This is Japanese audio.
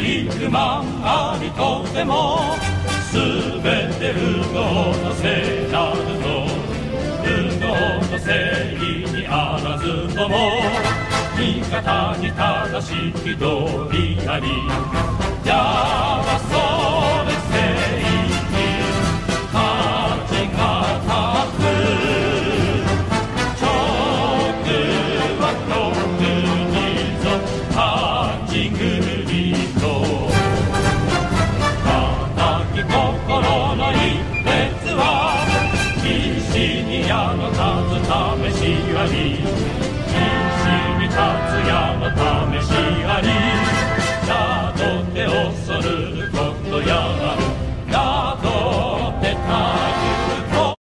肉まんがりとでも。すべて不合のせいなるぞ。不合のせいにあらずとも。味方に正しき道理なり。じ矢の試しあり。に立つやの試しあり。さとって恐る。